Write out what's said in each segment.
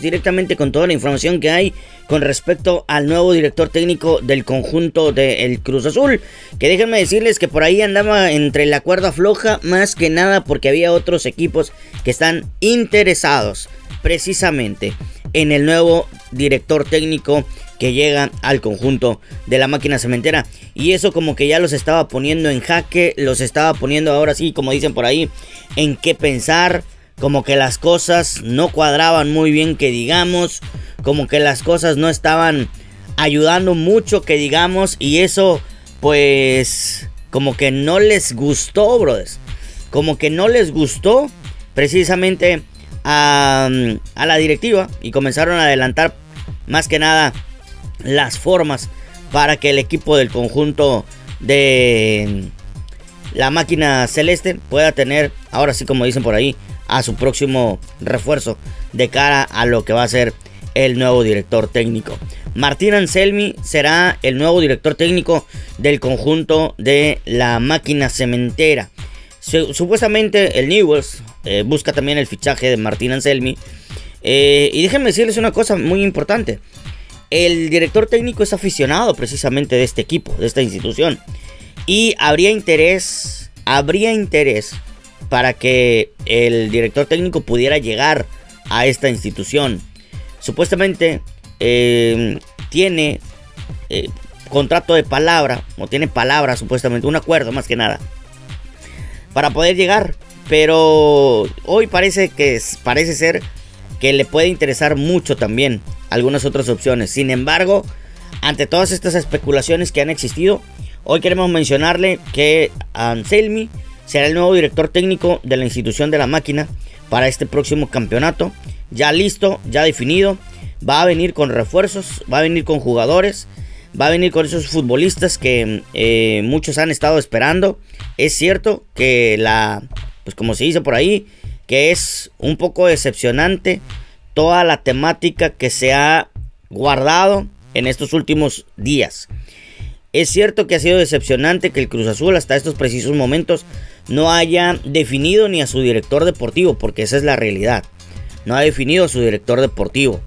directamente con toda la información que hay con respecto al nuevo director técnico del conjunto del Cruz Azul. Que déjenme decirles que por ahí andaba entre la cuerda floja, más que nada porque había otros equipos que están interesados precisamente en el nuevo director técnico que llega al conjunto de la máquina cementera. Y eso como que ya los estaba poniendo en jaque, los estaba poniendo ahora sí, como dicen por ahí, en qué pensar. Como que las cosas no cuadraban muy bien que digamos. Como que las cosas no estaban ayudando mucho que digamos. Y eso pues como que no les gustó, brothers. Como que no les gustó precisamente a, a la directiva. Y comenzaron a adelantar más que nada las formas para que el equipo del conjunto de la máquina celeste pueda tener, ahora sí como dicen por ahí, a su próximo refuerzo de cara a lo que va a ser el nuevo director técnico. Martín Anselmi será el nuevo director técnico del conjunto de la máquina cementera. Supuestamente el Newells eh, busca también el fichaje de Martín Anselmi. Eh, y déjenme decirles una cosa muy importante. El director técnico es aficionado precisamente de este equipo, de esta institución. Y habría interés, habría interés para que el director técnico pudiera llegar a esta institución. Supuestamente eh, tiene eh, contrato de palabra, o tiene palabra supuestamente, un acuerdo más que nada, para poder llegar. Pero hoy parece que parece ser que le puede interesar mucho también algunas otras opciones. Sin embargo, ante todas estas especulaciones que han existido, hoy queremos mencionarle que Anselmi será el nuevo director técnico de la institución de la máquina para este próximo campeonato. Ya listo, ya definido. Va a venir con refuerzos, va a venir con jugadores, va a venir con esos futbolistas que eh, muchos han estado esperando. Es cierto que la, pues como se dice por ahí, que es un poco decepcionante toda la temática que se ha guardado en estos últimos días. Es cierto que ha sido decepcionante que el Cruz Azul hasta estos precisos momentos no haya definido ni a su director deportivo, porque esa es la realidad. No ha definido a su director deportivo.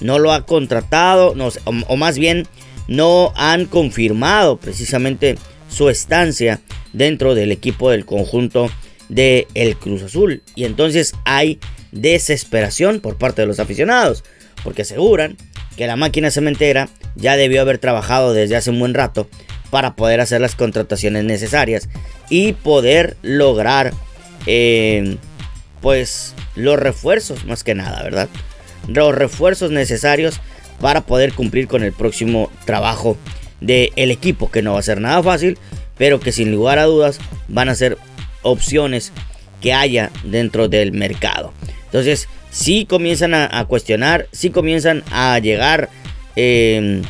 No lo ha contratado, o, más bien no han confirmado precisamente su estancia dentro del equipo del conjunto de el Cruz Azul. Y entonces hay desesperación por parte de los aficionados, porque aseguran que la máquina cementera ya debió haber trabajado desde hace un buen rato para poder hacer las contrataciones necesarias y poder lograr eh, pues los refuerzos más que nada, ¿verdad? Los refuerzos necesarios para poder cumplir con el próximo trabajo del equipo, que no va a ser nada fácil, pero que sin lugar a dudas van a ser opciones que haya dentro del mercado. Entonces, si comienzan a, cuestionar, si comienzan a llegar, em,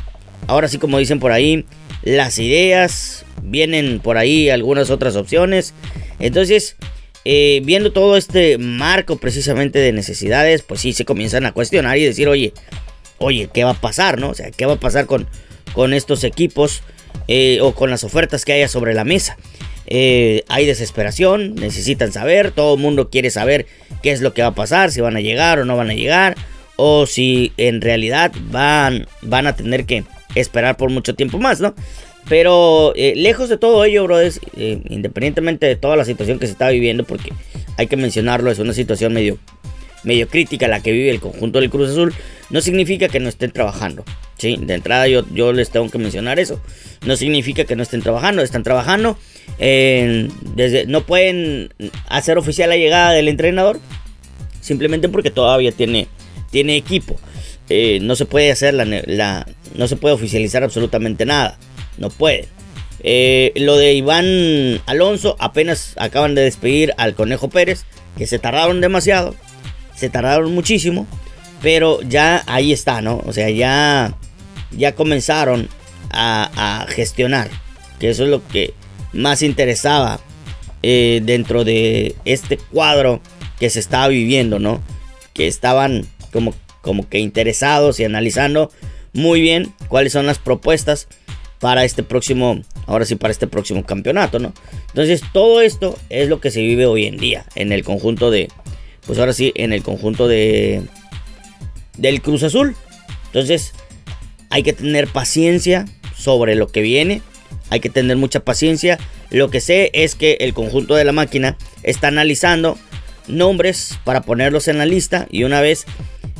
ahora sí como dicen por ahí, las ideas, vienen por ahí algunas otras opciones. Entonces, eh, viendo todo este marco precisamente de necesidades, pues sí se comienzan a cuestionar y decir, oye, oye, ¿qué va a pasar, no? O sea, ¿qué va a pasar con, con estos equipos eh, o con las ofertas que haya sobre la mesa? Eh, hay desesperación, necesitan saber, todo el mundo quiere saber qué es lo que va a pasar, si van a llegar o no van a llegar, o si en realidad van, van a tener que esperar por mucho tiempo más, ¿no? Pero eh, lejos de todo ello, brothers, eh, independientemente de toda la situación que se está viviendo, porque hay que mencionarlo, es una situación medio, medio crítica la que vive el conjunto del Cruz Azul, no significa que no estén trabajando. ¿sí? De entrada yo, yo les tengo que mencionar eso. No significa que no estén trabajando, están trabajando. desde, no pueden hacer oficial la llegada del entrenador, simplemente porque todavía tiene, tiene equipo. Eh, no se puede hacer la, no se puede oficializar absolutamente nada. No puede. Eh, lo de Iván Alonso, apenas acaban de despedir al Conejo Pérez, que se tardaron demasiado se tardaron muchísimo, pero ya ahí está, ¿no? O sea, ya, ya comenzaron a, gestionar, que eso es lo que más interesaba eh, dentro de este cuadro que se estaba viviendo, ¿no? Que estaban como, como que interesados y analizando muy bien cuáles son las propuestas para este próximo, ahora sí, para este próximo campeonato, ¿no? Entonces, todo esto es lo que se vive hoy en día en el conjunto de, pues ahora sí, en el conjunto de, del Cruz Azul. Entonces, hay que tener paciencia sobre lo que viene. Hay que tener mucha paciencia. Lo que sé es que el conjunto de la máquina está analizando nombres para ponerlos en la lista y una vez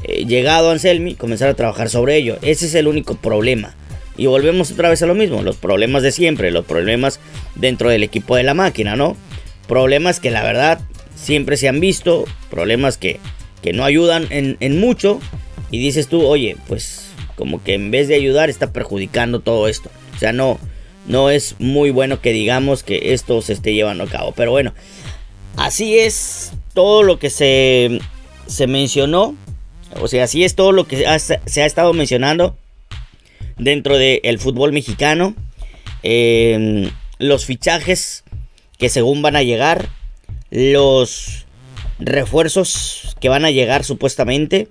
eh, llegado Anselmi comenzar a trabajar sobre ello. Ese es el único problema. Y volvemos otra vez a lo mismo, los problemas de siempre, los problemas dentro del equipo de la máquina, ¿no? Problemas que la verdad siempre se han visto, problemas que, que no ayudan en, en mucho. Y dices tú, oye, pues como que en vez de ayudar está perjudicando todo esto. O sea, no, no es muy bueno que digamos que esto se esté llevando a cabo. Pero bueno, así es todo lo que se, se mencionó. O sea, así es todo lo que se ha estado mencionando dentro del fútbol mexicano. Em, los fichajes que según van a llegar. Los refuerzos que van a llegar supuestamente.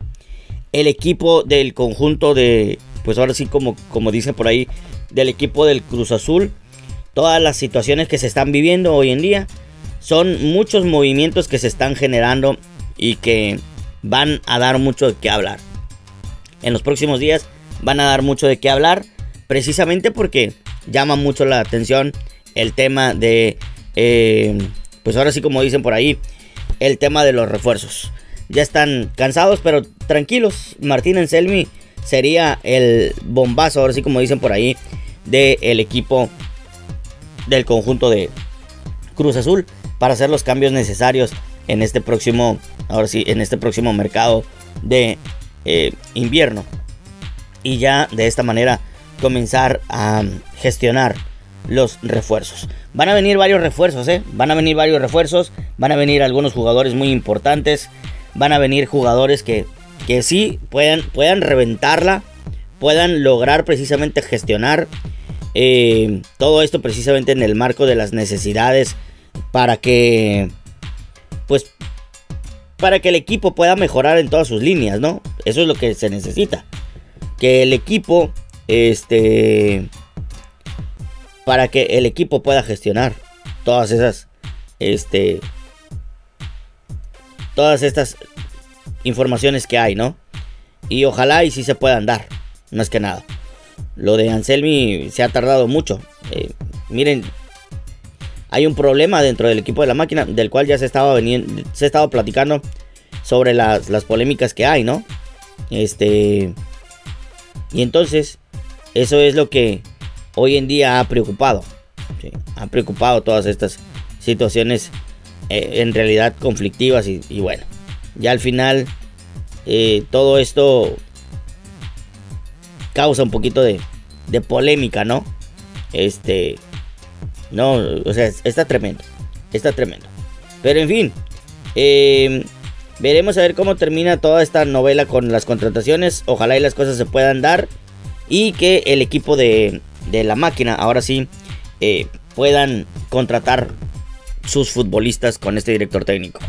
El equipo del conjunto de, pues ahora sí como, como dice por ahí, del equipo del Cruz Azul. Todas las situaciones que se están viviendo hoy en día. Son muchos movimientos que se están generando y que van a dar mucho de qué hablar. En los próximos días van a dar mucho de qué hablar, precisamente porque llama mucho la atención el tema de, eh, pues ahora sí como dicen por ahí, el tema de los refuerzos. Ya están cansados, pero tranquilos. Martín Anselmi sería el bombazo, ahora sí como dicen por ahí, del equipo del conjunto de Cruz Azul para hacer los cambios necesarios en este próximo, ahora sí, en este próximo mercado de eh, invierno y ya de esta manera comenzar a gestionar los refuerzos. Van a venir varios refuerzos, ¿eh? Van a venir varios refuerzos, van a venir algunos jugadores muy importantes, van a venir jugadores que, que sí puedan, puedan reventarla, puedan lograr precisamente gestionar eh, todo esto precisamente en el marco de las necesidades para que, pues, para que el equipo pueda mejorar en todas sus líneas, ¿no? Eso es lo que se necesita que el equipo, este, para que el equipo pueda gestionar todas esas, este, todas estas informaciones que hay, ¿no? Y ojalá y sí se puedan dar, más que nada. Lo de Anselmi se ha tardado mucho. Eh, miren, hay un problema dentro del equipo de la máquina, del cual ya se estaba veniendo, se estaba platicando sobre las, las polémicas que hay, ¿no? Este, y entonces, eso es lo que hoy en día ha preocupado. Ha preocupado todas estas situaciones eh, en realidad conflictivas y, bueno, ya al final eh, todo esto causa un poquito de, de polémica, ¿no? Este, no, o sea, está tremendo, está tremendo. Pero en fin, eh, Veremos a ver cómo termina toda esta novela con las contrataciones. Ojalá y las cosas se puedan dar. Y que el equipo de, la máquina ahora sí eh, puedan contratar sus futbolistas con este director técnico.